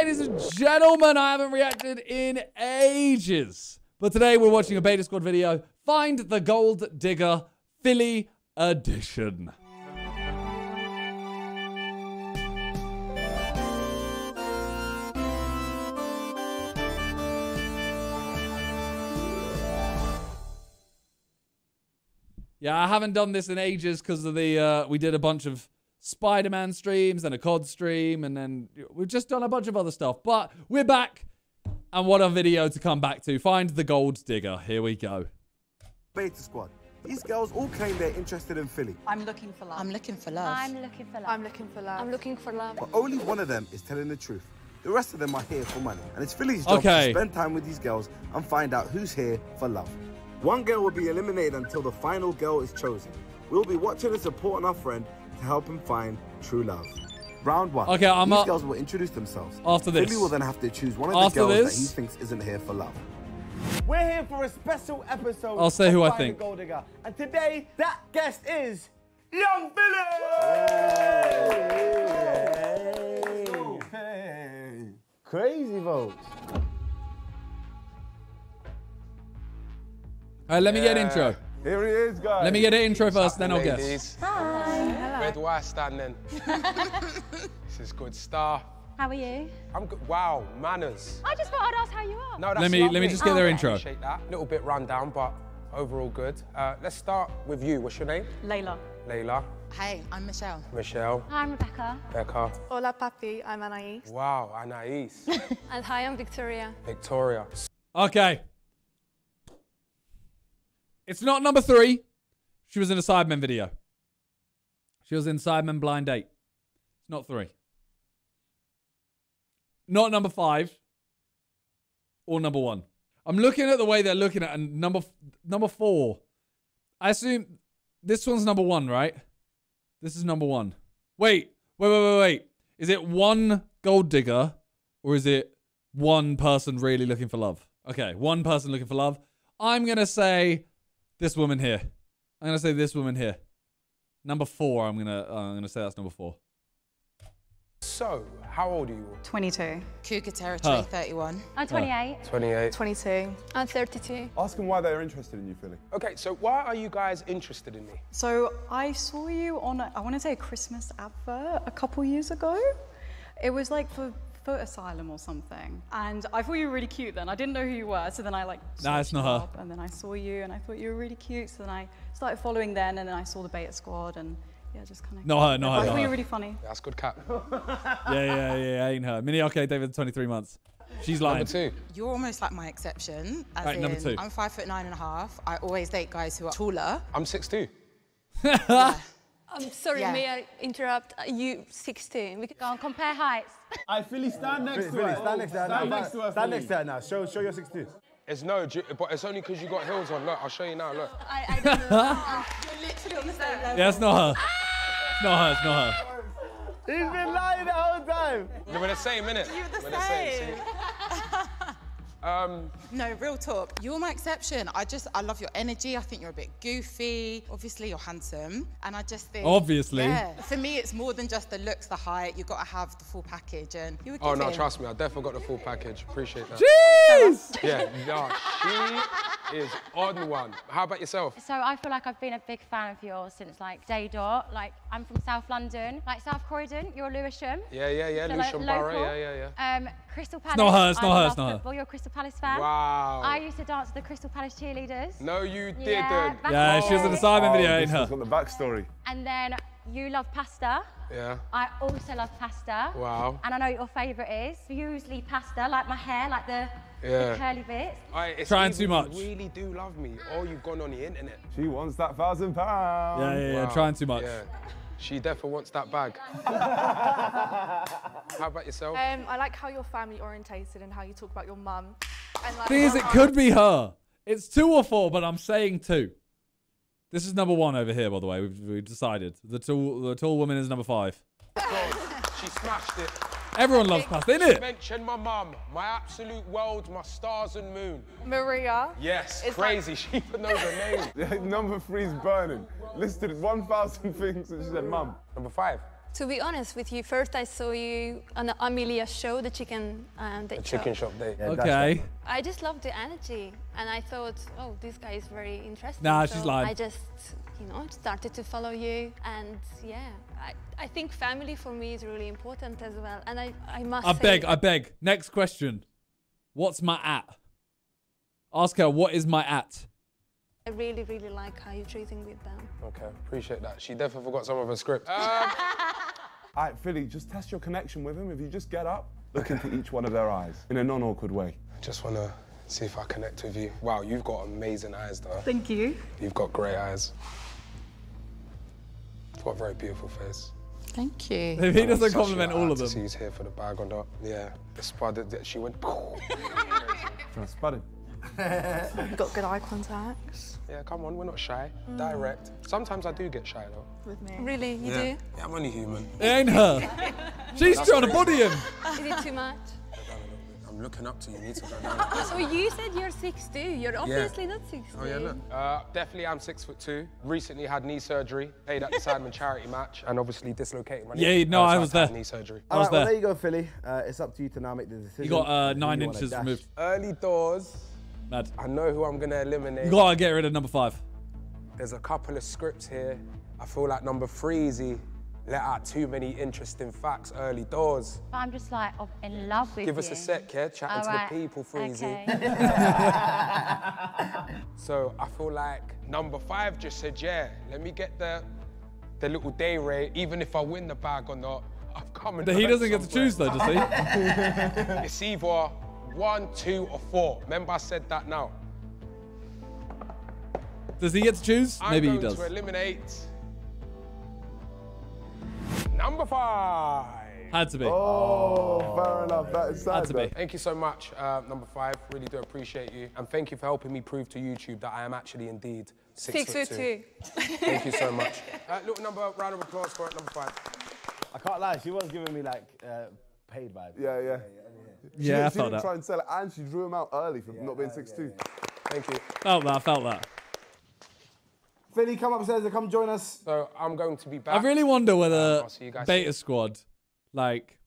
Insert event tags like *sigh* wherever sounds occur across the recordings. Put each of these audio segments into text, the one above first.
Ladies and gentlemen, I haven't reacted in ages. But today we're watching a Beta Squad video, Find the Gold Digger Filly Edition. Yeah, I haven't done this in ages because of the, uh, we did a bunch of Spider-Man streams and a COD stream, and then we've just done a bunch of other stuff. But we're back, and what a video to come back to. Find the gold digger. Here we go. Beta Squad. These girls all claim they're interested in Filly, I'm looking for love. I'm looking for love. I'm looking for love. I'm looking for love. I'm looking for love. but only one of them is telling the truth. The rest of them are here for money, and it's Filly's job Okay. to spend time with these girls and find out who's here for love. One girl will be eliminated until the final girl is chosen. We'll be watching and supporting our friend to help him find true love. Round one. Okay, I'm These up- girls will introduce themselves. After this. Filly will then have to choose one of After the girls this. that he thinks isn't here for love. We're here for a special episode. I'll say of who I Find the think. Gold Digger. And today, that guest is Young Filly. Crazy votes. All right, let me get an intro. Here he is, guys. Let me get an intro first, then I'll guess. Ladies. Where do I stand then? *laughs* this is good stuff. How are you? I'm good. Wow, manners. I just thought I'd ask how you are. No, that's Let me- let me just get their I intro. Appreciate that. Little bit run down, but overall good. Uh, let's start with you. What's your name? Layla. Layla, Hey, I'm Michelle. Michelle, Hi, I'm Rebecca. Rebecca. Hola, papi. I'm Anais. Wow, Anais, *laughs* And hi, I'm Victoria. Victoria. Okay. It's not number three. She was in a Sidemen video. She was in Sidemen Blind Date. It's not three. Not number five. Or number one. I'm looking at the way they're looking at and number number four. I assume this one's number one, right? This is number one. Wait, wait, wait, wait, wait. Is it one gold digger or is it one person really looking for love? Okay, one person looking for love. I'm gonna say this woman here. I'm gonna say this woman here. Number four. I'm gonna uh, I'm gonna say that's number four. So, how old are you? 22. Cougar Territory, Huh. 31. I'm 28. 28. 22. I'm 32. Ask them why they're interested in you, Filly. Okay, so why are you guys interested in me? So I saw you on, a, I want to say a Christmas advert a couple years ago. It was like for Footasylum or something. And I thought you were really cute then. I didn't know who you were. So then I like Nah, it's not her. up, And then I saw you and I thought you were really cute. So then I started following then and then I saw the Beta Squad and yeah, just kind of. Not her, not her, I thought you were really funny. That's good cap. *laughs* Yeah, yeah, yeah. Ain't her. Mini arcade David, 23 months. She's lying. Number two. You're almost like my exception. As Right, in, number two. I'm five foot nine and a half. I always date guys who are taller. I'm 6'2". *laughs* I'm sorry, Yeah. may I interrupt? Uh, you 16? We can go on compare heights. *laughs* I Filly, stand next to Filly, her. stand next to her. Stand next to her. Stand next to her now. Show, show your 16. It's no, ju- but it's only because you got heels on. Look, I'll show you now. Look. I, I don't know. *laughs* Ah, you're literally on the same level. Yeah, it's not her. It's not her. It's not her. He's been lying the whole time. We're the same, innit? You're the We're same. see? *laughs* Um, No, real talk. You're my exception. I just, I love your energy. I think you're a bit goofy. Obviously, you're handsome. And I just think. Obviously. Yeah. For me, it's more than just the looks, the height. You've got to have the full package. And you were oh no, trust me, I definitely got the full package. Appreciate that. Jeez! Yeah, no, she *laughs* is on one. How about yourself? So I feel like I've been a big fan of yours since like day dot. Like I'm from South London, like South Croydon. You're Lewisham. Yeah, yeah, yeah, So, Lewisham like, Borough, local. yeah, yeah, yeah. Um, Crystal Palace. not her, it's I not her, love it's not her. football. You're a Crystal Palace fan. Wow. I used to dance with the Crystal Palace cheerleaders. No, you didn't. Yeah, Yeah, she was in the day. Simon video, ain't This has her? got the backstory. And then you love pasta. Yeah. I also love pasta. Wow. And I know what your favourite is. Usually pasta, like my hair, like the, Yeah. the curly bits. Alright, it's Trying too much. You really do love me, or you've gone on the internet. She wants that thousand pounds. Yeah, yeah, yeah. Wow. Trying too much. Yeah. She definitely wants that bag. *laughs* How about yourself? Um, I like how you're family orientated and how you talk about your mum. And like, Thing is, it could be her. It's two or four, but I'm saying two. This is number one over here, by the way. We've, we've decided. The tall, the tall woman is number five. she smashed it. Everyone loves pasta, innit? Mention my mum, my absolute world, my stars and moon. Maria. Yes, It's crazy. she even knows her name. *laughs* Number three's burning. Listed 1,000 things and she said, Mum. Number five. To be honest with you, first I saw you on Amelia's show, the chicken, um, the The chicken shop day. Okay. I just loved the energy, and I thought, oh, this guy is very interesting. Nah, so she's lying. I just, you know, started to follow you, and yeah, I, I think family for me is really important as well. And I, I must. I say beg, I beg. Next question. What's my at? Ask her, what is my at? I really, really like how you're treating with them. Okay, appreciate that. She definitely forgot some of her script. Um, *laughs* All right, Filly, just test your connection with him. If you just get up, look into each one of their eyes in a non-awkward way. I just want to see if I connect with you. Wow, you've got amazing eyes, though. Thank you. You've got great eyes. You've got a very beautiful face. Thank you. If he doesn't compliment all of artist them. He's here for the bag or not. Yeah, the spud that she went. *laughs* Trying to spud him. Got good eye contact Yeah, come on, we're not shy. Mm. Direct. Sometimes I do get shy though. with me. Really, you yeah. yeah, I'm only human. It ain't her. She's That's trying to body him. Is it too much? I'm looking up to you. You need to go down. *laughs* So you said you're 6'2". You're obviously not 6'2". Oh yeah, look. Uh, definitely, I'm six foot two. Recently had knee surgery. Played at the Sidemen charity match, and obviously dislocated my knee. Yeah, no, I was there. Knee surgery. Alright, well, there. there you go, Filly. Uh, it's up to you to now make the decision. You got uh, nine you wanna inches removed. Early doors. Mad. I know who I'm gonna eliminate. You gotta get rid of number five. There's a couple of scripts here. I feel like number three easy. Let out too many interesting facts early doors. But I'm just like ob- in love with Give you. us a sec, yeah? Chatting All to right. the people, Freezy. Okay. *laughs* So I feel like number five just said, yeah, let me get the the little day rate, even if I win the bag or not. I've come and he doesn't get to choose though, does he? *laughs* It's either one, two, or four. Remember I said that now. Does he get to choose? I'm Maybe he going does. to eliminate number five. Had to be. Oh, fair enough. That is sad. Had to be. Thank you so much, uh, number five. Really do appreciate you. And thank you for helping me prove to YouTube that I am actually indeed six, Six foot foot two. two. Thank you so *laughs* much. Uh, little number, round of applause for it, number five. I can't lie, she was giving me like uh, paid vibes. Yeah, yeah. She, Yeah, I didn't- she felt didn't that. try and sell it, and she drew him out early for not being 6'2". Thank you. Felt that, felt that. Filly, come upstairs and come join us. So I'm going to be back. I really wonder whether um, I'll see you guys Beta soon. Squad, like,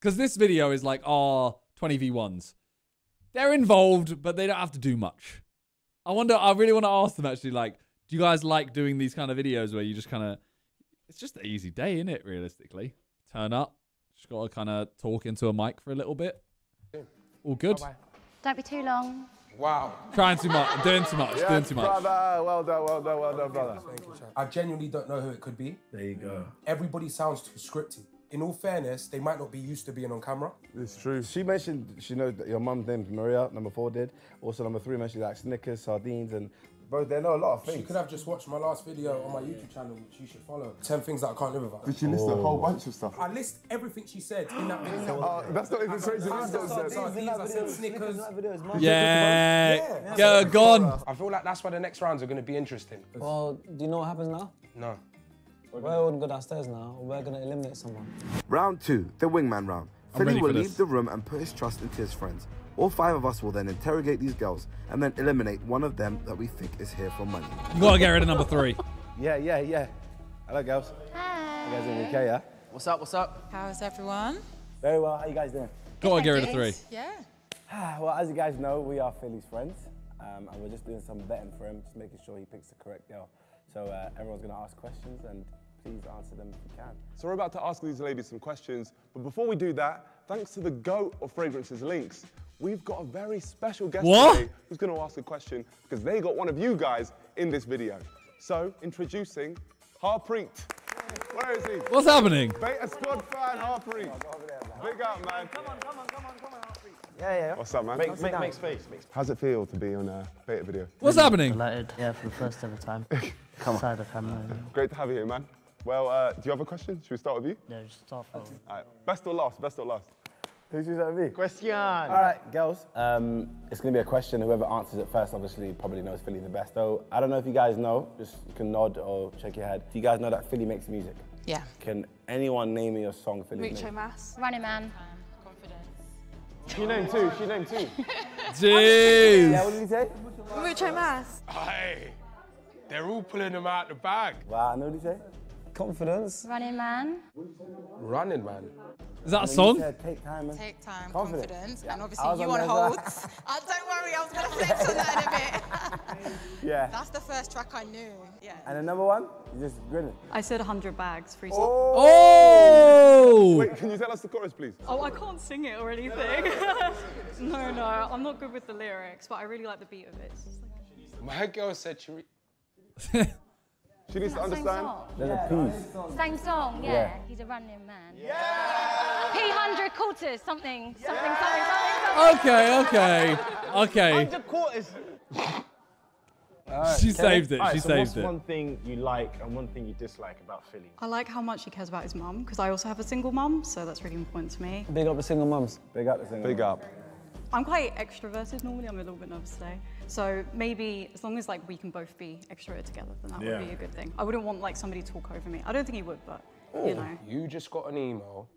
because this video is like our 20v1s. They're involved, but they don't have to do much. I wonder, I really want to ask them actually, like, do you guys like doing these kind of videos where you just kind of, it's just an easy day, isn't it, realistically? Turn up, just got to kind of talk into a mic for a little bit. All good. Bye-bye. Don't be too long. Wow. Trying too much, doing too much, doing too much. brother. Well done, well done, well done, brother. Thank you, I genuinely don't know who it could be. There you go. Everybody sounds too scripted. In all fairness, they might not be used to being on camera. It's true. She mentioned she knows that your mum's name's Maria, number four did. Also, number three mentioned like Snickers, sardines, and bro, they know a lot of You things. could have just watched my last video on my YouTube channel, which you should follow. 10 things that I can't live without. Did she list a whole bunch of stuff? I list everything she said in that video. Uh, that's not even crazy. I That's said not sardines, sense. I said Snickers. Yeah, go, gone. I feel like that's why the next rounds are going to be interesting. Well, do you know what happens now? No. We're all go downstairs now. We're gonna eliminate someone. Round two, the wingman round. I'm Filly will leave the room and put his trust into his friends. All five of us will then interrogate these girls and then eliminate one of them that we think is here for money. You gotta get rid of number three. *laughs* Yeah, yeah, yeah. Hello, girls. Hi. You guys doing okay, yeah? What's up? What's up? How's everyone? Very well. How you guys doing? Gotta get rid of three. Yeah. Well, as you guys know, we are Filly's friends, um, and we're just doing some betting for him, just making sure he picks the correct girl. So uh, everyone's going to ask questions, and please answer them if you can. So we're about to ask these ladies some questions, but before we do that, thanks to the GOAT of fragrances Lynx, we've got a very special guest What? today who's going to ask a question because they got one of you guys in this video. So introducing Harpreet. Where is he? What's happening? Beta Squad fan Harpreet. Big up, man. Come on, come on, come on, come on, Harpreet. Yeah, yeah. What's up, man? Make, make, make space. How's it feel to be on a beta video? What's happening? Delighted, yeah, for the first ever time. *laughs* Come on. the camera. Great to have you here, man. Well, uh, do you have a question? Should we start with you? Yeah, just start from. All right. Best or last? Best or last? Who's that me? Question. All right, girls. Um, it's going to be a question. Whoever answers it first, obviously, probably knows Filly the best. So I don't know if you guys know. Just you can nod or shake your head. Do you guys know that Filly makes music? Yeah. Can anyone name me a song Filly Mucho makes? Mas. Running Man. Confidence. She named two. She named two. *laughs* Jeez. Yeah, what did he say? Mucho Mas. Hey, they're all pulling them out the bag. Wow, I know what did he say? Confidence. Running Man. Running man. Is that a song? Said take time and Take time, Confidence. confidence, Yeah. and obviously you on on there holds. *laughs* uh, don't worry, I was gonna flex on that in a bit. *laughs* yeah. That's the first track I knew. Yeah. And the number one, you just grinning. I said 100 bags, free Oh! Wait, can you tell us the chorus, please? Oh, I can't sing it or anything. *laughs* no, no, I'm not good with the lyrics, but I really like the beat of it. Like- My girl said she. Re- She needs to Same understand. song. There's a piece. Same song, yeah. Yeah. He's a running man. Yeah. P100 quarters, something, something, something, something, something. Okay, okay, okay. Hundred quarters. She saved it. Alright, She so saved what's it. one thing you like and one thing you dislike about Filly? I like how much he cares about his mum, because I also have a single mum, so that's really important to me. Big up the single mums. Big up the single. Big up. I'm quite extroverted normally, I'm a little bit nervous today. So maybe as long as like we can both be extroverted together, then that Yeah. would be a good thing. I wouldn't want like somebody to talk over me. I don't think he would, but oh, you know. You just got an email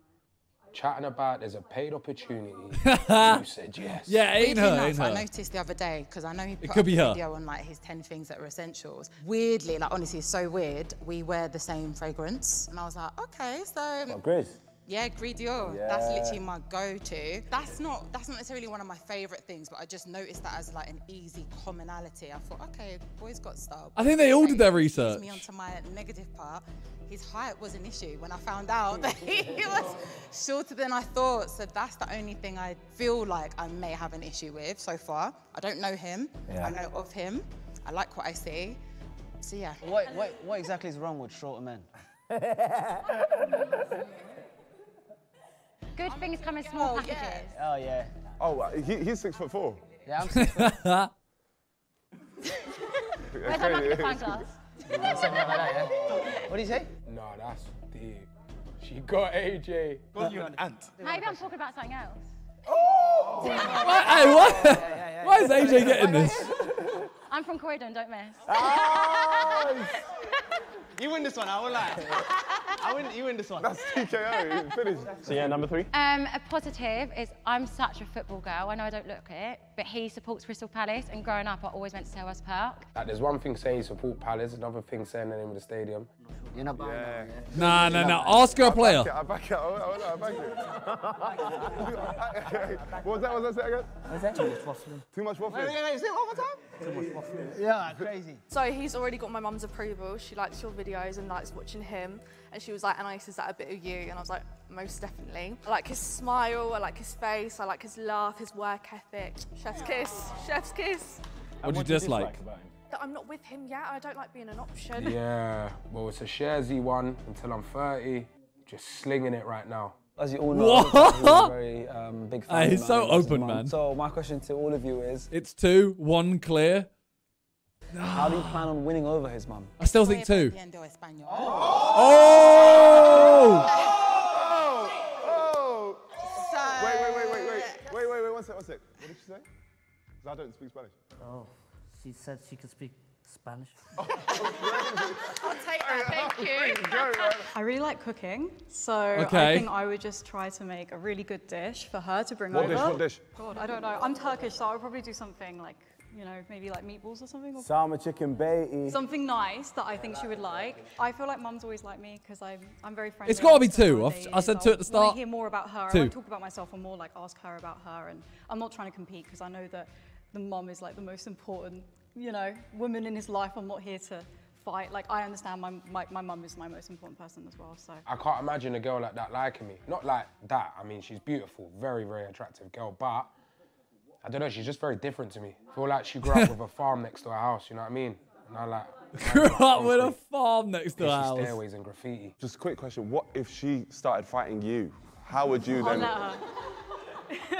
chatting about there's a paid opportunity. *laughs* you said yes. Yeah, ain't Weirdly her, enough, ain't I her. noticed the other day because I know he put could up be a her. video on like his 10 things that are essentials. Weirdly, like honestly, it's so weird. We wear the same fragrance, and I was like, okay, so Oh, Grizz. Yeah, Gris Dior. That's literally my go-to. That's not that's not necessarily one of my favorite things, but I just noticed that as like an easy commonality. I thought, okay, boy's got style. I think they all did their research. me onto my negative part. His height was an issue when I found out *laughs* that he was shorter than I thought. So that's the only thing I feel like I may have an issue with so far. I don't know him. Yeah. I know of him. I like what I see. So yeah. What, what, what exactly is wrong with shorter men? *laughs* Good things come in small packages. Oh, yeah. Oh, uh, he, he's six foot four. Yeah, I'm six foot. *laughs* Where's that magnifying glass? *laughs* Something like that, yeah? What do you say? No, that's deep. She got AJ. Got you an ant. Maybe I'm talking about something else. What? Hey, what? Why is AJ getting this? I'm from Croydon, don't mess. *laughs* You win this one, I won't lie. I win, you win this one. That's TKO. Finished. So yeah, number three. Um, a positive is I'm such a football girl. I know I don't look it, but he supports Crystal Palace, and growing up, I always went to Selhurst Park. Like, there's one thing saying you support Palace, another thing saying the name of the stadium. You're not buying that, yeah? Nah, nah, nah. Ask her a player. I back it. I back it. I back it. *laughs* what was that? What was that? Say again? What's that? Too much waffling. Too much waffling. Wait, wait, wait, say it one more time. Too much waffling. Yeah, crazy. So he's already got my mum's approval. She likes your videos and likes watching him. And she was like, Anais, is that a bit of you? And I was like, most definitely. I like his smile, I like his face, I like his laugh, his work ethic. Chef's kiss, chef's kiss. What'd you dislike? That I'm not with him yet. I don't like being an option. Yeah, well, it's a sharesy one until I'm 30. Just slinging it right now. As you all know, What? he's a very um, big *laughs* fan. Hey, of he's mine so and loves his open, man. So my question to all of you is, It's two, one clear. How do you plan on winning over his mum? I still think two. Oh! Oh! Oh! So, Wait, wait, wait, wait, wait. Wait, wait, wait, one sec, one sec. What did she say? 'Cause I don't speak Spanish. Oh, she said she could speak Spanish. *laughs* Oh, I'll take that, thank *laughs* you. I really like cooking, so Okay. I think I would just try to make a really good dish for her to bring What over. dish? What dish? God, I don't know. I'm Turkish, so I would probably do something like, you know, maybe like meatballs or something. Or Salmon, chicken, baity. Something nice that I think she would like. I feel like mum's always like me because I'm, I'm very friendly. It's gotta be I ask her two. I've- I said is. two at the start. I wanna hear more about her. Two. I won't talk about myself. I'm more like ask her about her. And I'm not trying to compete because I know that the mum is like the most important, you know, woman in his life. I'm not here to fight. Like I understand my my, my mum is my most important person as well. So I can't imagine a girl like that liking me. Not like that. I mean, she's beautiful, very, very attractive girl, but I don't know, she's just very different to me. I feel like she grew up with a *laughs* farm next to her house, you know what I mean? And I like. Grew up with a farm next to Fishy a house. stairways and graffiti. Just a quick question. What if she started fighting you? How would you I'll then? let her.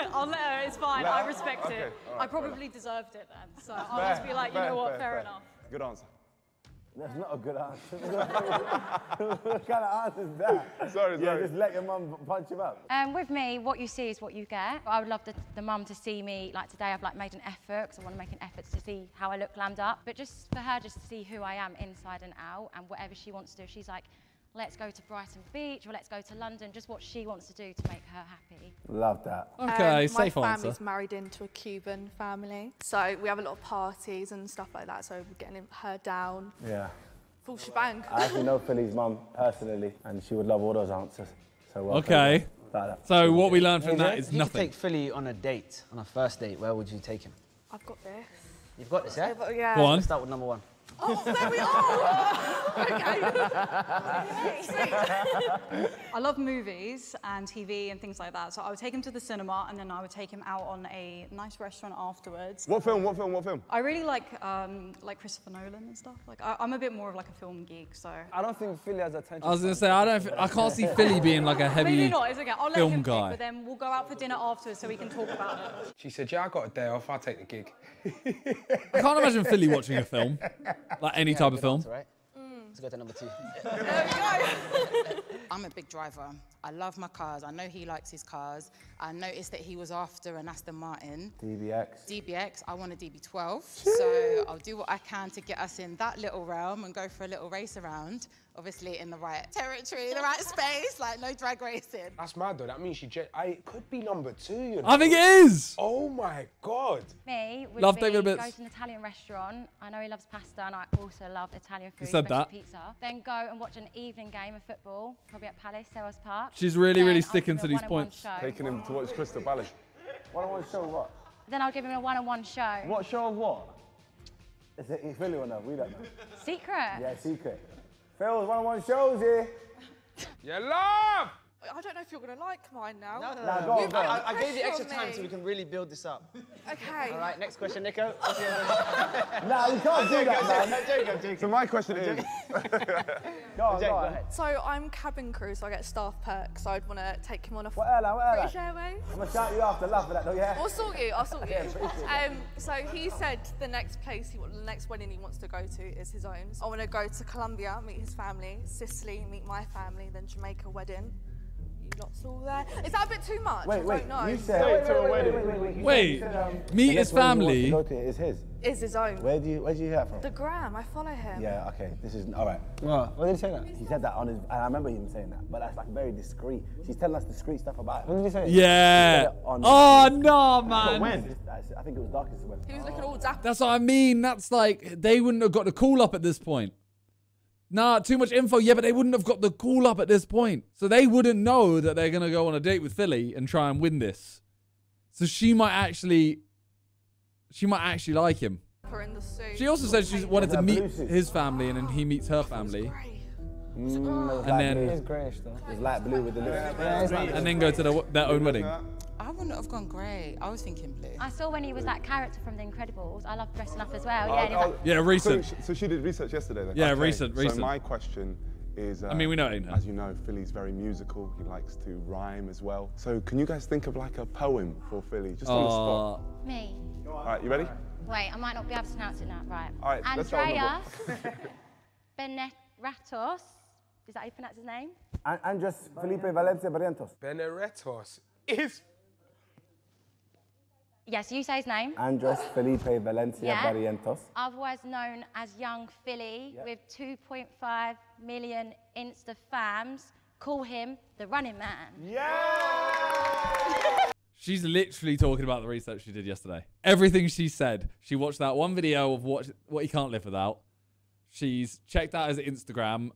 *laughs* I'll let her. It's fine. Let I her? respect Okay, it. I probably deserved it then. So I'll just be like, you know what? Fair, fair. enough. Good answer. That's not a good answer. *laughs* what kind of answer is that? Sorry, Yeah, sorry. just let your mum punch him up. Um, with me, what you see is what you get. I would love the, the mum to see me, like today I've like made an effort because I want to make an effort to see how I look glammed up. But just for her just to see who I am inside and out and whatever she wants to do. She's like, let's go to Brighton Beach or let's go to London, just what she wants to do to make her happy. Love that. Okay, Um, safe my answer. family's married into a Cuban family, so we have a lot of parties and stuff like that. So we're getting her down. Yeah. full shebang. I actually know Filly's mum personally, and she would love all those answers. So well Okay. done, like that. So what we learned from that If you could nothing. take Filly on a date, on a first date, where would you take him? I've got this. You've got this, yeah? I've got- yeah. Go on. Let's start with number one. Oh, there we are. *laughs* okay. I love movies and TV and things like that. So I would take him to the cinema and then I would take him out on a nice restaurant afterwards. What film? What film? What film? I really like um, like Christopher Nolan and stuff. Like I, I'm a bit more of like a film geek, so. I don't think Filly has attention. I was gonna say I don't. I can't see Filly being like a heavy Maybe not. It's okay. I'll let film him pick, guy. but then we'll go out for dinner afterwards so we can talk about it. She said, "Yeah, I got a day off. I'll take the gig." I can't imagine Filly watching a film, *laughs* *laughs* like any Yeah, type of film. answer, right? Mm. Let's go to number two. *laughs* *laughs* I'm a big driver. I love my cars. I know he likes his cars. I noticed that he was after an Aston Martin. DBX. DBX, I want a DB12. So I'll do what I can to get us in that little realm and go for a little race around. Obviously in the right territory, the right space, like no drag racing. That's mad though. That means she. Ge- I it could be number two. You know? I think it is. Oh my god. Me would Love be David go Bits. to an Italian restaurant. I know he loves pasta, and I also love Italian food, said especially that. pizza. Then go and watch an evening game of football, probably at Palace, Selhurst Park. She's really, Then really sticking to these points. show. Taking him to watch Crystal Palace. What on show? What? Then I'll give him a one-on-one show. What show of what? Is it is Filly or no? We don't know. Secret. Yeah, secret. Phil's one-on-one shows here. Yeah, love. I don't know if you're going to like mine now. No, no, no. Nah, no. go on, go on. I, I gave you extra time me. so we can really build this up. Okay. All right, next question, Niko. *laughs* Nah, we can't do that, man. I'm joking, I'm joking. So my question is, *laughs* Go on, Jake, go go on. ahead. So I'm cabin crew, so I get staff perks. So I'd want to take him on a What airline? What British? Airways. I'm gonna shout you after, love at that, don't yeah? I'll sort you. I'll sort *laughs* you. Yeah, Um, so he said the next place, he, the next wedding he wants to go to is his own. So I want to go to Colombia, meet his family, Sicily, meet my family, then Jamaica wedding. You lot's all there. Is that a bit too much? Wait, I wait. don't know. You said. Wait, to a wait, wedding. Wait, wait, wait. Wait, said, um, meet his next wedding he family. wants to to is his. is his own. Where do you Where do you hear that from? The gram. I follow him. Yeah, okay. This is all right. What? What did he say that? He said that on his, and I remember him saying that, but that's like very discreet. She's telling us discreet stuff about When him. did he say it? Yeah. He it on- Oh no, But man. when? I think it was darkest when. He was looking all dapper. That's what I mean. That's like they wouldn't have got the call up at this point. Nah, too much info. Yeah, but they wouldn't have got the call up at this point. So they wouldn't know that they're gonna go on a date with Filly and try and win this. So she might actually, she might actually like him. Her in the suit. She also said she wanted to meet his family and then he meets her family, Mm, And then- blue. It's greyish though. Light blue with the lipstick. and then go to the, their own wedding. I wouldn't have gone grey. I was thinking blue. I saw when he was that character from The Incredibles. I love dressing up as well. Oh, Yeah, and oh, like, Yeah, recent. So, so she did research yesterday then? Yeah, Okay, recent, recent. So my question is, uh, I mean, we know it. As you know, Filly's very musical. He likes to rhyme as well. So can you guys think of like a poem for Filly, just on the spot? Uh, me. All right, you ready? Wait, I might not be able to pronounce it now. Right. All right, let's start with Andreas *laughs* Beneratos. Is that how you pronounce his name? An- Andres Felipe Valencia Barrientos. Beneretos is. Yes, you say his name. Andres Felipe Valencia Yeah. Barrientos. Otherwise known as Young Filly, with 2.5 million Insta fams. Call him the Running Man. Yeah! *laughs* She's literally talking about the research she did yesterday. Everything she said. She watched that one video of what what he can't live without. She's checked out his Instagram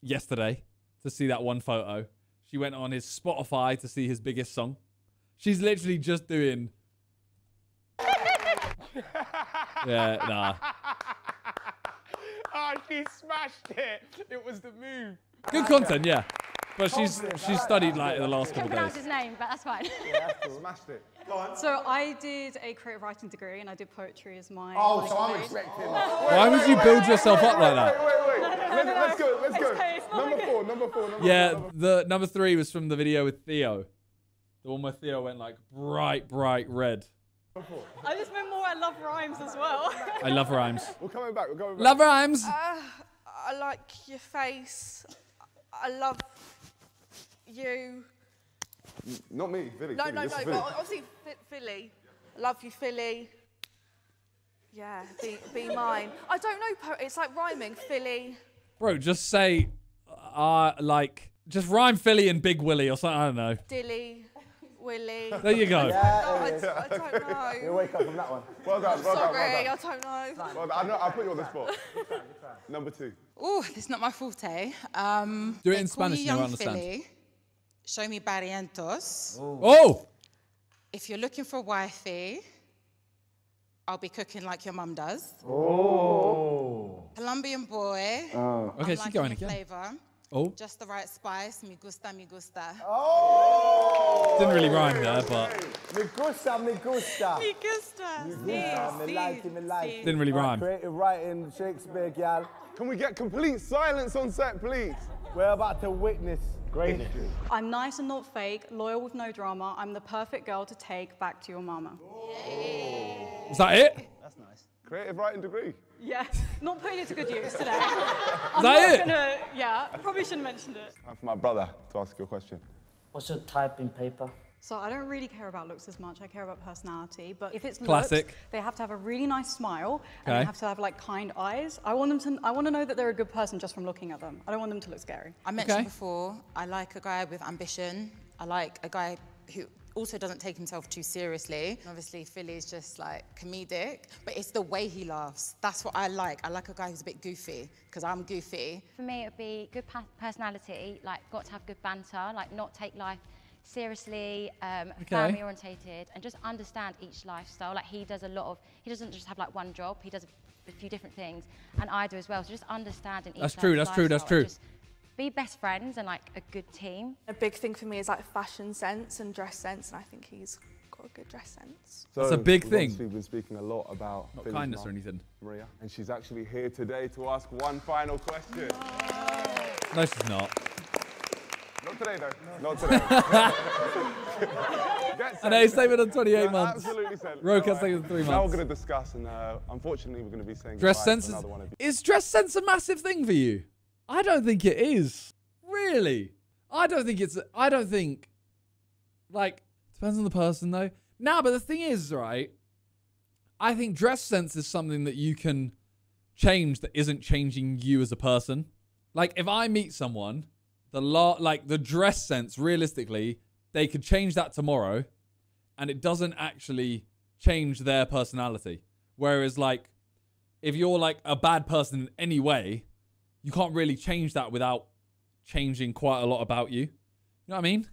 yesterday to see that one photo. She went on his Spotify to see his biggest song. She's literally just doing. Yeah, nah. Oh, *laughs* she smashed it. It was the move. Good content, yeah. But she's she's studied like in the last couple Couldn't pronounce of days. his name, but that's fine. Yeah, Smashed it. Go on. So I did a creative writing degree and I did poetry as my. Oh, my so I'm degree. expecting. Why would you build yourself up like that? Wait, wait, wait. Let's, let's go. Let's go. okay, it's not Number four. Number four. Number Yeah, four. number- the number three was from the video with Theo. The one where Theo went like bright, bright red. I just meant more I love rhymes as well. *laughs* I love rhymes. We're coming back. We're coming back. Love rhymes. Uh, I like your face. I love you. Not me, Filly. No, Filly, no, no. is But Filly. obviously, Phi- Filly. Love you, Filly. Yeah, be, be *laughs* mine. I don't know. It's like rhyming. Filly. Bro, just say, uh, like, just rhyme Filly and Big Willie or something. I don't know. Dilly. Willy. There you go. No, I, d- I don't You know. wake up from that one. *laughs* Well done. Well done. Sorry, Well I done. don't know. Well done. I know, I'll put you on the spot. Number two. Oh, this is not my forte. Um, Do it in Spanish you and I'll young understand. Filly. Show me barrientos. Oh! If you're looking for wifey, I'll be cooking like your mum does. Oh. Colombian boy. Oh. Okay, she's going your again. Flavor. Oh. Just the right spice. Mi gusta, mi gusta. Oh! Didn't really rhyme there, but Me gusta, me gusta. Mi gusta. Me Sí, gusta, me sí, like it, me like sí. Didn't really rhyme. Creative writing, Shakespeare, gal. Can we get complete silence on set, please? We're about to witness greatness. I'm nice and not fake, loyal with no drama. I'm the perfect girl to take back to your mama. is that it? That's nice. Creative writing degree. Yeah, not putting it to good use today. *laughs* I'm that not it? Gonna, yeah, probably shouldn't have mentioned it. Time for my brother to ask you a question. What's your type in paper? So I don't really care about looks as much. I care about personality. But if it's Classic. looks, they have to have a really nice smile and Okay. they have to have like kind eyes. I want them to. I want to know that they're a good person just from looking at them. I don't want them to look scary. I mentioned Okay. before, I like a guy with ambition. I like a guy who also doesn't take himself too seriously. Obviously, Filly's just like comedic, but it's the way he laughs. That's what I like. I like a guy who's a bit goofy, because I'm goofy. For me, it'd be good personality, like got to have good banter, like not take life seriously, um, Okay. family orientated, and just understand each lifestyle. Like he does a lot of, he doesn't just have like one job. He does a few different things, and I do as well. So just understanding each. That's true, that's true, that's lifestyle and true. Just Be best friends and like a good team. A big thing for me is like fashion sense and dress sense, and I think he's got a good dress sense. That's a big we've thing. obviously been speaking a lot about Not Filly's kindness mum, or anything. Maria, and she's actually here today to ask one final question. No, she's not. Not today, though. Not today. *laughs* Get And a set. statement on 28 Yeah, months. Absolutely set. Roca All statement on three Now we're going to discuss, and uh, unfortunately, we're going to be saying Dress goodbye sense to is, another one of you. is dress sense a massive thing for you? I don't think it is. Really? I don't think it's. I don't think. Like depends on the person though. Nah, but the thing is, right? I think dress sense is something that you can change that isn't changing you as a person. Like if I meet someone, the lot like the dress sense, realistically, they could change that tomorrow, and it doesn't actually change their personality. Whereas like if you're like a bad person in any way, you can't really change that without changing quite a lot about you. You know what I mean?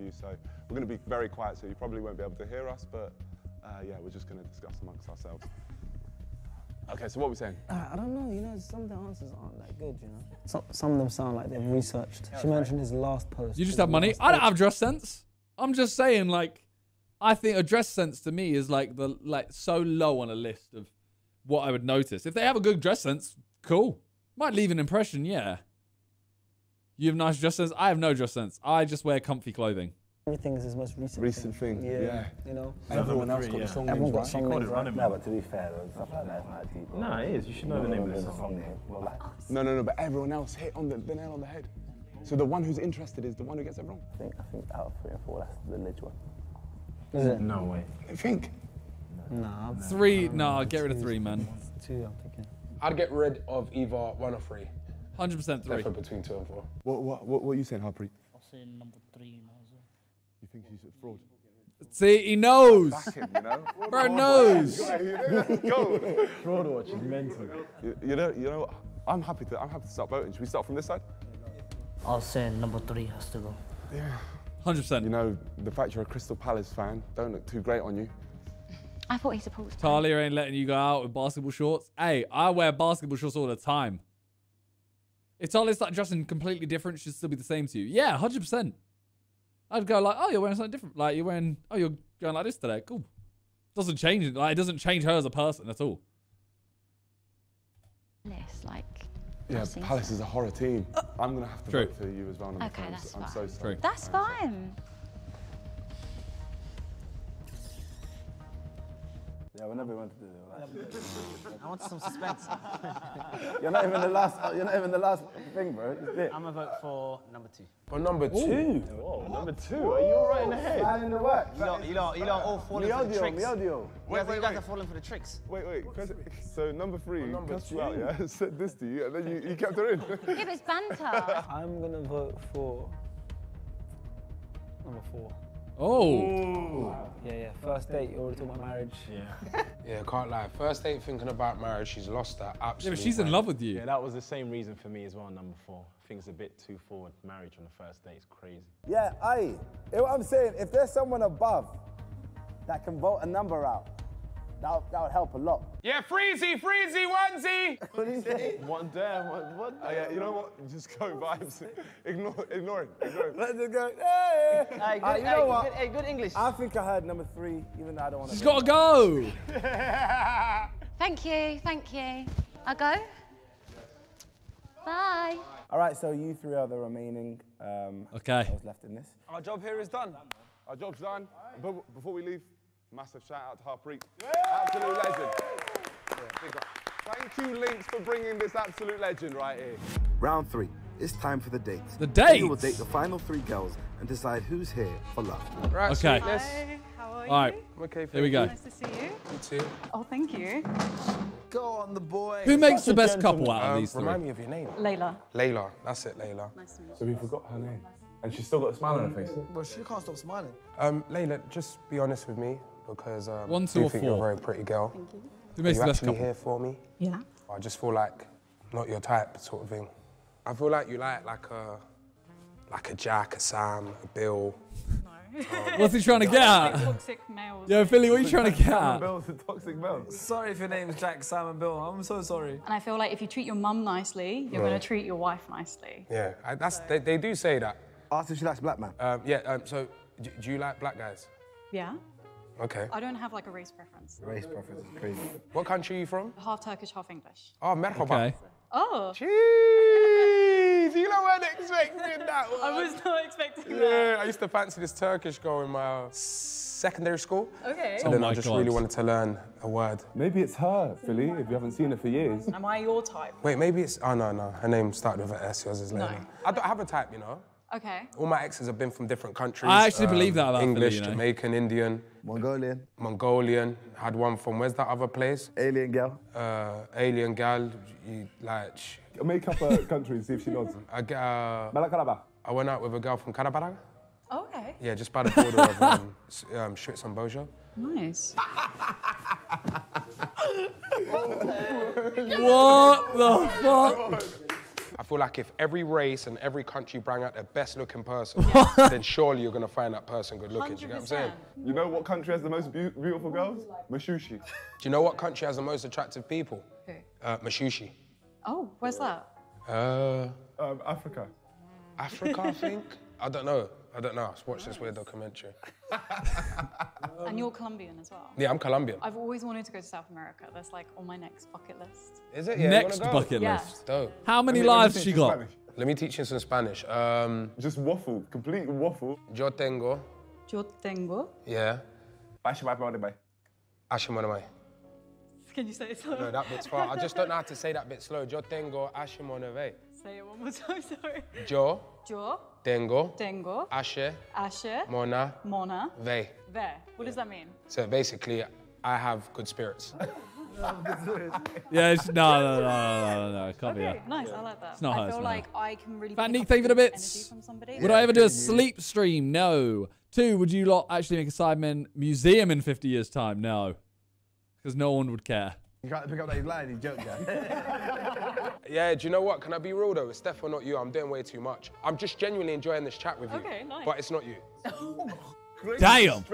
you. So we're going to be very quiet, so you probably won't be able to hear us, but uh, yeah, we're just going to discuss amongst ourselves. Okay, so what are we saying? Uh, I don't know, you know, some of the answers aren't that good, you know. Some, some of them sound like they've researched. She mentioned his last post. You just have money. I don't have dress sense. I'm just saying, like, I think a dress sense to me is like the like so low on a list of what I would notice. If they have a good dress sense, cool. Might leave an impression, yeah. You have nice dress sense. I have no dress sense. I just wear comfy clothing. Everything is his most recent Recent thing, Yeah, yeah. you know. Everyone else got the song Everyone names got right. song names right. No, but to be fair, though, stuff like that is not deep. No, it is. You should know the name of the song. name. Well, like, No, no, no, but everyone else hit on the, the nail on the head. So the one who's interested is the one who gets it wrong. I think, I think out of three or four, that's the Lidge one. Is it? No way. I think. Nah, Three, no, get rid of three, man. two, I'm thinking. I'd get rid of either one or three. 100% three. Prefer between two and four. What, what, what, what are you saying, Harpreet? I'll say number three now. You think he's a fraud? See, he knows. Him, you know? *laughs* Bro knows. *laughs* Go. Fraud watch is mental. You, you know, you know, I'm happy to. I'm happy to start voting. Should we start from this side? I'll say number three has to go. Yeah. 100%. You know, the fact you're a Crystal Palace fan don't look too great on you. I thought he supports. Talia ain't letting you go out with basketball shorts. Hey, I wear basketball shorts all the time. If Talia's like dressing completely different, she'd still be the same to you. Yeah, 100%. I'd go like, oh, you're wearing something different. Like, you're wearing, oh, you're going like this today. Cool. Doesn't change it. Like, it doesn't change her as a person at all. List, like. Yeah, Palace sense. is a horror team. Uh, I'm gonna have to True. vote for you as well. Number Okay, four. I'm that's so- I'm fine. so sorry. True. That's fine. Yeah, whenever you want to do it. I want some suspense. *laughs* you're not even the last. You're not even the last thing, bro. It's it. I'm gonna vote for number two. But number two. Whoa, number two. Are you all right in the head? Man in the work. You lot, you lot, you lot all falling for the tricks. miodio. You Wait, guys, wait, you guys wait. are falling for the tricks. Wait, wait. So number three, number cussed you out, two. yeah, *laughs* said this to you, and then you, you kept her in. Yeah, but it's banter. *laughs* I'm gonna vote for number four. Oh. Yeah, yeah. first date, you're already talking about marriage. Yeah. *laughs* Yeah, can't lie. First date thinking about marriage, she's lost that. Absolutely. she's in love with you. Yeah, that was the same reason for me as well, number four. Things a bit too forward. Marriage on the first date is crazy. Yeah, aye. You know what I'm saying? If there's someone above that can vote a number out, that, that would help a lot. Yeah, freezy, freezy, onesie. *laughs* What did he say? One there, one, one Oh, yeah, you know what? Just go vibes. *laughs* ignore, ignore it. Ignore it. Let's just go. Hey, Hey, good, Ah, you hey, know what? Good, hey, good English. I think I heard number three, even though I don't want to. She's got to go. *laughs* Thank you, thank you. I go. Bye. All right, so you three are the remaining. Um, Okay. those left in this. Our job here is done. Our job's done. But before we leave, massive shout out to Harpreet. Absolute legend. Yeah. Thank you, Lynx, for bringing this absolute legend right here. Round three. It's time for the date. The dates? We will date? date the final three girls and decide who's here for love. Right, Okay. sweetness. Hi, how are All right. you? I'm okay, Here we go. Nice to see you. You too. Oh, thank you. Go on the boy. Who makes the best couple out of Um, these three? remind me of your name. Layla. Layla. That's it, Layla. Nice to meet you. So we forgot her name. And she's still got a smile on her face. Well, she can't stop smiling. Um, Layla, just be honest with me because um, One, I do or think you're a very pretty girl. Thank you. Who Are you the actually couple? here for me? Yeah. I just feel like not your type sort of thing. I feel like you like like a like a Jack, a Sam, a Bill. What's he trying to get at? Toxic males. Yo, Filly, what are you trying to get Simon at? Bell's a toxic Bell. *laughs* Sorry if your name's Jack Simon Bill. I'm so sorry. And I feel like if you treat your mum nicely, you're going to treat your wife nicely. Yeah, I, that's they, they do say that. Ask if she likes black man. Um, yeah. Um, so, do, do you like black guys? Yeah. Okay. I don't have like a race preference. Race preference is crazy. What country are you from? Half Turkish, half English. Oh, merhaba. Okay. Oh, Jeez, you know weren't expecting that *laughs* one. I was not expecting Yeah, that. I used to fancy this Turkish girl in my uh, secondary school. Okay. So Oh then my I just God. really wanted to learn a word. Maybe it's her, Filly, if you haven't seen her for years. Am I your type? Wait, maybe it's. Oh, no, no. Her name started with an S. Yours is No. I don't have a type, you know. Okay. All my exes have been from different countries. I actually believe that about Filly, English, you know. Jamaican, Indian, Mongolian, Mongolian. Had one from where's that other place? alien girl. Uh, alien gal. You, like, sh- Make up a country and see if she knows. I, g- uh, Malakalaba. I went out with a girl from Karabara. Okay. Yeah, just by the border of um, *laughs* S- um, Schwitz and Boja. Nice. What the fuck? *laughs* I feel like if every race and every country bring out their best looking person, *laughs* then surely you're gonna find that person good looking. Do you get what I'm saying? You know what country has the most beau- beautiful girls? Mashushi. Do you know what country has the most attractive people? Who? Uh, Mashushi. Oh, where's that? Uh, Um, Africa. Africa, I think. I don't know. I don't know. Let's watch this weird documentary. *laughs* And you're Colombian as well. Yeah, I'm Colombian. I've always wanted to go to South America. That's like on my next bucket list. Is it? Yeah, Next wanna go? bucket Yeah. list. Dope. How many me- lives she got? Spanish. Let me teach you some Spanish. Um, Just waffle, complete waffle. yo tengo, Yo tengo. yeah, Baixa vai pra onde. Can you say it slow? No, that bit's far. I just don't know how to *laughs* say that bit slow. Yo tengo Ashimonomai. Say it one more time, *laughs* sorry. Yo Yo tengo tengo Ashe ashe Mona mona Ve. ve. What does that mean? So basically, I have good spirits. *laughs* Yeah, it's, no, no, no, no, no, no, it can't be Okay, her. nice. I like that. It's not I her, it's feel not her. like I can really. Fat pick Nick, up thank you for the good bits. energy From somebody. Would I ever do a sleep stream? No. Two, would you lot actually make a Sidemen museum in 50 years' time? No. Because no one would care. You can't pick up that he's lying, he's joking. Yeah, do you know what? Can I be real though? It's definitely not you. I'm doing way too much. I'm just genuinely enjoying this chat with you. Okay, nice. But it's not you. Damn.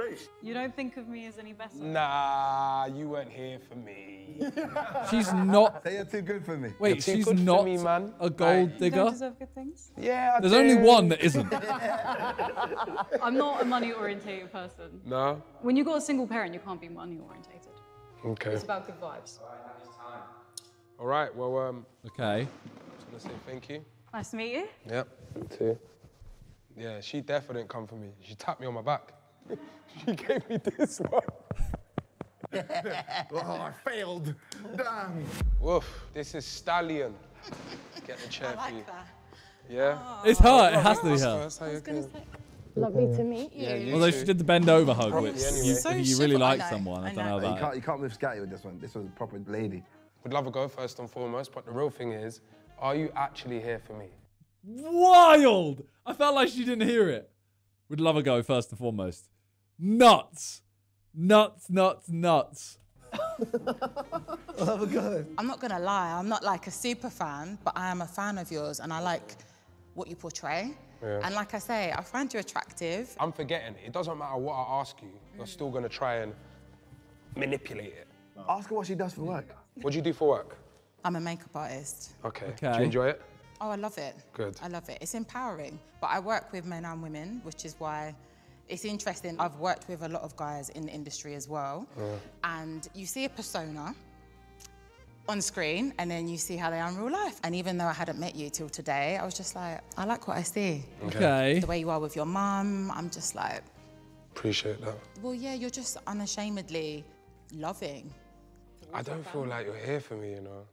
You don't think of me as any better? Nah, you weren't here for me. *laughs* She's not. Say you're too good for me. Wait, You're she's not me, man. a gold Like- You digger? don't deserve good things. Yeah, I There's only one that isn't. *laughs* I'm not a money orientated person. No? When you've got a single parent, you can't be money orientated. Okay. It's about good vibes. All right, well, um, Okay. just want to say thank you. Nice to meet you. Yep. Too. Yeah, she definitely didn't come for me. She tapped me on my back. *laughs* she gave me this one. *laughs* oh, I failed. Damn. Woof, this is Stallion. Get the chair for you. Yeah? It's her. It has to be That's her. that's how you can- Lovely to meet you. Yeah, you Although too. she did the bend over hug, Probably which you, So if you really like someone, I, I don't know know. You can't, you can't move scatty with this one. This was a proper lady. Would love to go first and foremost, but the real thing is, are you actually here for me? Wild! I felt like she didn't hear it. Would love a go first and foremost. Nuts. Nuts, nuts, nuts. *laughs* have a go. I'm not gonna lie, I'm not like a super fan, but I am a fan of yours and I like what you portray. Yeah. And like I say, I find you attractive. I'm forgetting. It doesn't matter what I ask you. You're mm. still gonna try and manipulate it. Ask her what she does for work. What do you do for work? I'm a makeup artist. Okay. Do you enjoy it? Oh, I love it. Good. I love it. It's empowering. But I work with men and women, which is why it's interesting. I've worked with a lot of guys in the industry as well. And you see a persona on screen and then you see how they are in real life. And even though I hadn't met you till today, I was just like, I like what I see. Okay. The way you are with your mum, I'm just like, Appreciate that. well, yeah, you're just unashamedly loving. I don't feel like you're here for me, you know.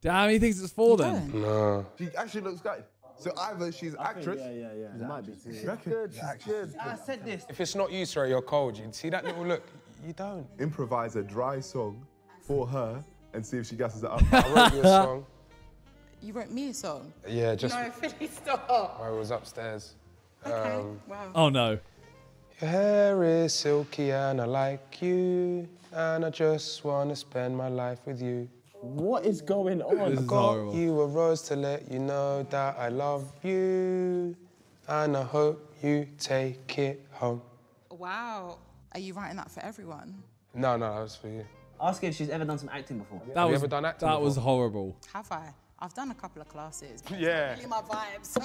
Damn, he thinks it's for them. No. She actually looks good. So either she's actress. Yeah, yeah, yeah. It might be. She's good. She's good. I said this. If it's not you, sorry, you're cold. You see that little look? You don't. Improvise a dry song for her and see if she gasses it up. I wrote you a *laughs* song. You wrote me a song? Yeah, just No, Filly, stop. I was upstairs. Okay, Um, wow. Oh no. Your hair is silky and I like you, and I just wanna spend my life with you. What is going on? This I got horrible. you a rose to let you know that I love you, and I hope you take it home. Wow. Are you writing that for everyone? No, no, that was for you. Ask her if she's ever done some acting before. That you was ever done acting that was horrible. Have I? I've done a couple of classes. but Yeah. Really my vibe, so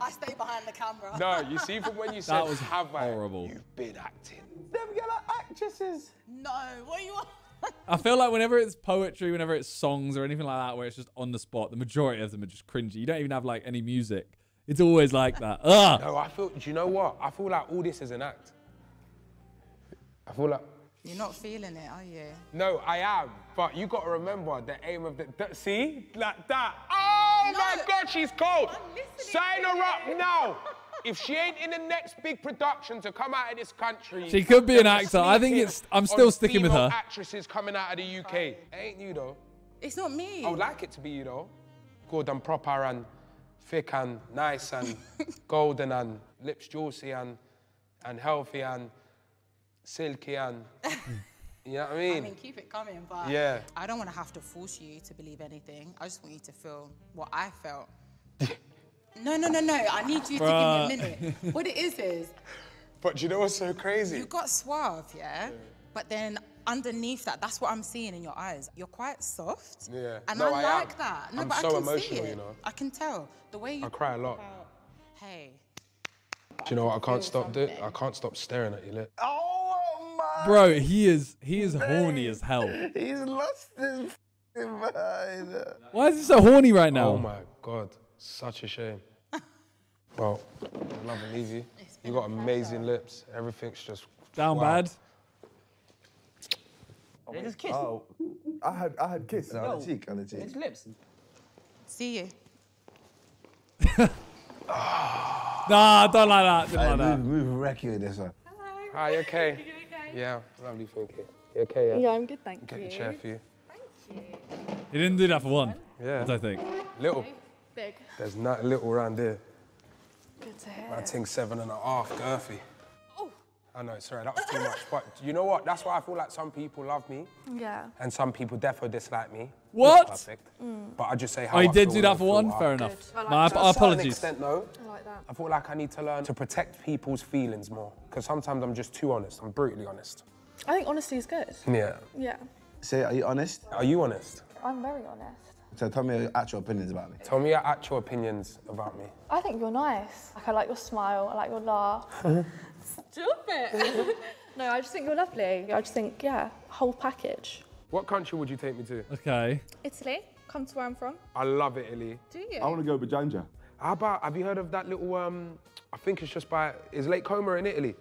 I stay behind the camera. No, you see from when you *laughs* said That was have I, horrible. you've been acting. Them girl are actresses. No, what do you want? *laughs* I feel like whenever it's poetry, whenever it's songs or anything like that, where it's just on the spot, the majority of them are just cringy. You don't even have like any music. It's always like that. *laughs* Ugh. No, I feel, do you know what? I feel like all this is an act. I feel like, You're not feeling it, are you? no, I am, but you got to remember the aim of the, the- see? Like that. Oh my God, she's cold. I'm listening Sign to her you. up now. If she ain't in the next big production to come out of this country, She could be an actor. I think it's- I'm still on sticking with her. actresses coming out of the UK. Ain't you though? It's not me. I would like it to be you though. Good and proper and thick and nice and *laughs* golden and lips juicy and and healthy and silky and *laughs* you know what I mean? I mean, keep it coming, but Yeah. I don't want to have to force you to believe anything. I just want you to feel what I felt. *laughs* no, no, no, no. I need you to give me a minute. What it is is But you know what's so crazy? you got suave, yeah? But then underneath that, that's what I'm seeing in your eyes. You're quite soft. Yeah. And No, I, I am. like that. No, I'm but so I can emotional, see it. you know. I can tell. The way you I cry a lot. Hey. Do you know what I can't stop doing? I can't stop staring at you. lip. Oh my. Bro, he is he is horny as hell. He's lost his f***ing mind. Why is he so horny right now? Oh my god, such a shame. *laughs* well, I love and leave you. You got amazing lips. Everything's just Down wow. bad. They just kiss. Oh, I had I had kiss on the cheek on the cheek. It's lips. See you. *laughs* Nah, don't like that. Don't Hey, like that. move, move wrecky with this one. Hi, okay? *laughs* Yeah, lovely, thank you. You okay? Yeah. Yeah, I'm good, thank Get you. your chair for you. He didn't do that for one. Yeah. I don't think. Little. Big. There's not little around there. Good to hear. I think seven and a half, girthy. Oh. I know, sorry, that was too much. But you know what? That's why I feel like some people love me Yeah. and some people definitely dislike me. What? Not perfect. But I just say how Oh, he I did do that for one. what I- Fair enough. I like My that. To ap- apologies. extent, though, I like that. I feel like I need to learn to protect people's feelings more. Because sometimes I'm just too honest. I'm brutally honest. I think honesty is good. Yeah. Yeah. Say, are you honest? Are you honest? I'm very honest. So tell me your actual opinions about me. Tell me your actual opinions about me. I think you're nice. Like I like your smile. I like your laugh. *laughs* Stop it. *laughs* no, I just think you're lovely. I just think yeah, whole package. What country would you take me to? Okay. Italy. Come to where I'm from. I love Italy. Do you? I want to go to Bajanja. How about, have you heard of that little, um, I think it's just by, is Lake Como in Italy?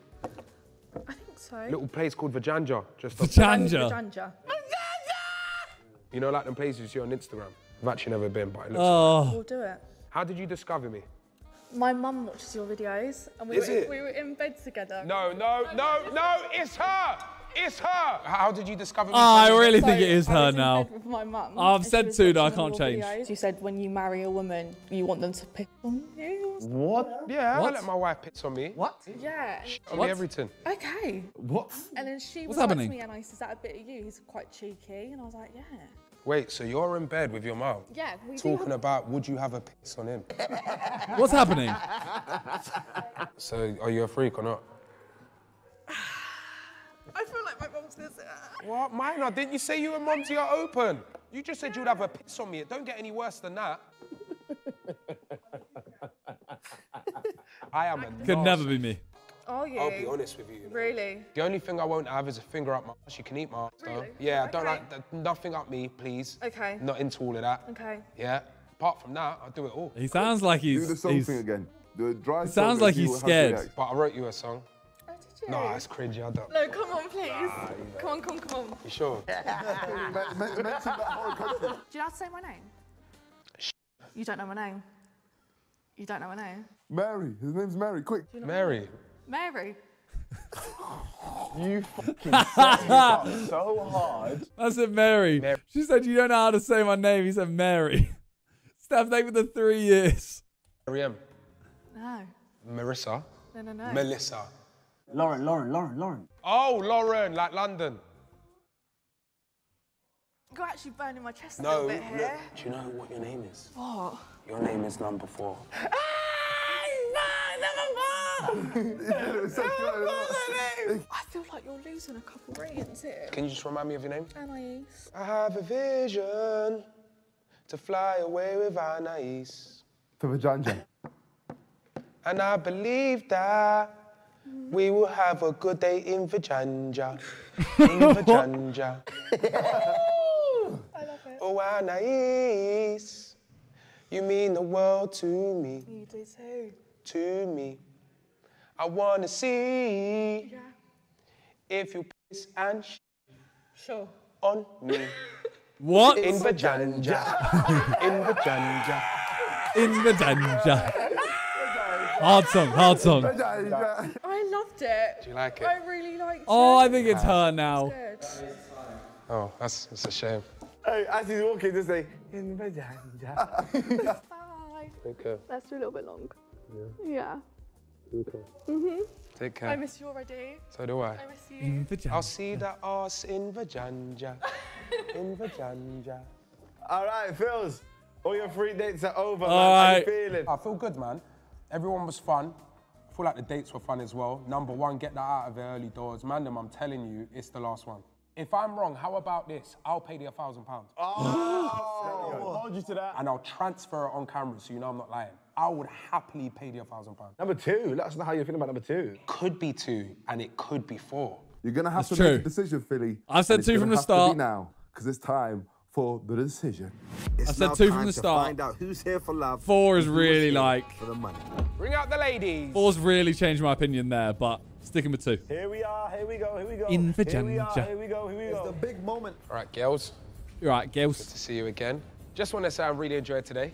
I think so. Little place called Vajanja. Just off- Vajanja. Vajanja. You know, like them places you see on Instagram? I've actually never been, but it looks. Oh. We'll do it. How did you discover me? My mum watches your videos, and we, Is were, it? we were in bed together. No, no, oh, no, no, it's her! It's her. How did you discover me? Oh, I really get-go? think it is I her was in now. bed with my mum. I've and she said was two that I watching can't all change. videos. You said when you marry a woman, you want them to pick on you. What? Yeah, What? I let my wife piss on me. What? Yeah. and- Tell me everything. Okay. What? And then she What's was happening? like to me, and I said, "Is that a bit of you?" He's quite cheeky, and I was like, "Yeah." Wait, so you're in bed with your mum? Yeah, we do Talking have- about would you have a piss on him? *laughs* What's happening? *laughs* So are you a freak or not? *sighs* I feel like my mum's gonna say that. What, minor? Didn't you say you and Mumsy are open? You just said you'd have a piss on me. It don't get any worse than that. *laughs* I am a Could never be me. Are you? I'll be honest with you. you know. Really? The only thing I won't have is a finger up my ass. You can eat my ass, though. Really? Yeah, I don't like th- nothing up me, please. Okay. Not into all of that. Okay. Yeah. Apart from that, I'll do it all. He sounds like he's. Do the song he's thing again. The dry It song sounds like he's scared. But I wrote you a song. Oh, did you? No, it's cringy. I don't. No, come on, please. Come on, come on, come on. You sure? Men- men- Mention that horrid country. Do you know how to say my name? You don't know my name. You don't know my name. Mary. His name's Mary. Quick. Mary. Mary. You fucking *laughs* set so hard. I said Mary. She said you don't know how to say my name. He said Mary. *laughs* Staff name with the three years. Mariam. No. Marissa. No, no, no. Melissa. Lauren, Lauren, Lauren, Lauren. Oh, Lauren, like London. You're actually burning my chest a little bit no. here. Do you know what your name is? What? Your name is number four. Ah! *laughs* I feel like you're losing a couple ratings here. Can you just remind me of your name? Anais. I have a vision to fly away with Anais. To Vajanja. And I believe that we will have a good day in Vajanja. In *laughs* Vajanja. *laughs* I love it. Oh, Anais, you mean the world to me, You do too. to me. I wanna see Yeah. if you piss and sh Sure. on me. *laughs* What? In the Vajanja. In the Vajanja. In the danger. Hard song, hard song. I loved it. Do you like it? I really liked oh, it. Oh. I think it's her now. It's. Oh, that's, that's a shame. Hey, as he's walking, just say, in the Vajanja. Bye. Okay. Let's do a little bit long. Yeah. Okay. Mhm. Take care. I miss you already. So do I. I miss you. In the I'll see that ass in Vajanja. *laughs* In Vajanja. All right, Phils. All your free dates are over, All man. How you feeling? I feel good, man. Everyone was fun. I feel like the dates were fun as well. Number one, get that out of the early doors. Mandem, I'm telling you, it's the last one. If I'm wrong, how about this? I'll pay the thousand pounds. Oh, *laughs* hold you to that. And I'll transfer it on camera so you know I'm not lying. I would happily pay the thousand pounds. Number two. Let us know how you're feeling about number two. Could be two, and it could be four. You're gonna have That's to make a decision, Filly. I've said two from the have to be start. now, because it's time for the decision. It's I said two from the start. Find out who's here for love. Four is and who is really like- for the money. Bring out the ladies. Four's really changed my opinion there, but sticking with two. Here we are, here we go, here we go. In Here we are, here we go, here we go. It's the big moment. All right, girls. You're right, Good to see you again. Just want to say I really enjoyed today.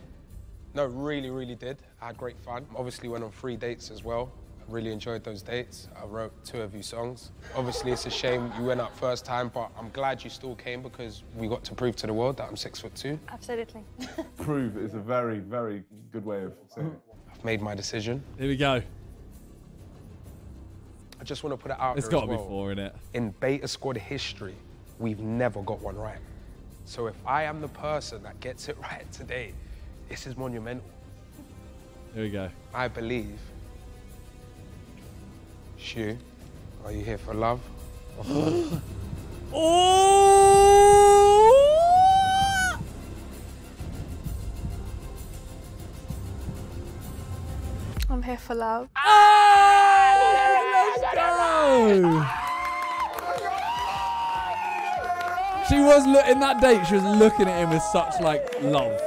No, really, really did. I had great fun. Obviously went on three dates as well. I really enjoyed those dates. I wrote two of you songs. Obviously it's a shame you went up first time, but I'm glad you still came because we got to prove to the world that I'm six foot two. Absolutely. *laughs* Prove is a very, very good way of saying it. I've made my decision. Here we go. I just want to put it out It's there got to well. be four, innit? In Beta Squad history, we've never got one right. So if I am the person that gets it *laughs* right today, this is monumental. Here we go. I believe. Shu, are you here for love? Oh! *gasps* I'm here for love. Ah! Let's go! She was look in that date. She was looking at him with such like love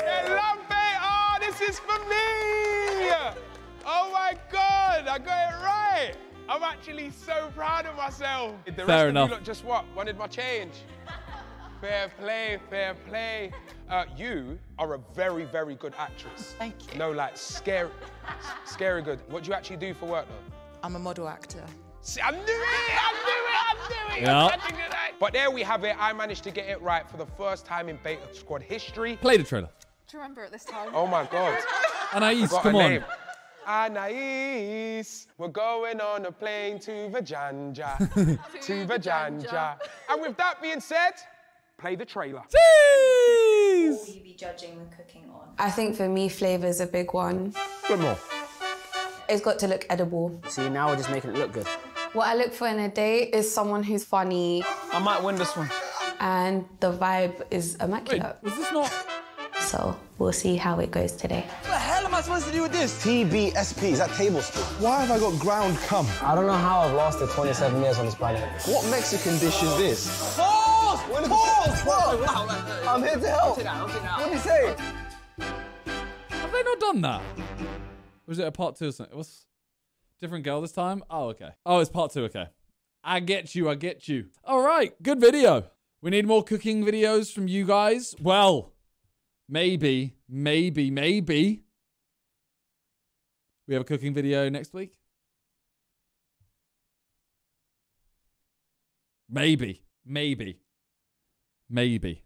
actually so proud of myself. The rest Fair of enough. you lot just what? Wanted my change. Fair play, fair play. Uh, you are a very, very good actress. Thank you. No, like scary, scary good. What do you actually do for work though? I'm a model actor. See, I knew it! I knew it! I knew it! Yeah. I'm judging it? But there we have it. I managed to get it right for the first time in Beta Squad history. Play the trailer. Do you remember it this time? Oh my God. Anais, Got come on. name. Anais, we're going on a plane to Vajanja. *laughs* to Vajanja. And with that being said, play the trailer. Jeez! Will you be judging the cooking on? I think for me, flavour's a big one. Good more. It's got to look edible. See, now we're just making it look good. What I look for in a date is someone who's funny I might win this one. and the vibe is immaculate. Was this not? So we'll see how it goes today. What the hell am I supposed to do with this? TBSP, is that tablespoon? Why have I got ground cum? I don't know how I've lasted 27 years on this planet. What Mexican dish is this? Pause! Pause! Pause! I'm here to help. What do you say? Have they not done that? Was it a part two or something? It was different girl this time? Oh, okay. Oh, it's part two. Okay. I get you. I get you. All right. Good video. We need more cooking videos from you guys. Well, maybe, maybe, maybe we have a cooking video next week. Maybe, maybe, maybe.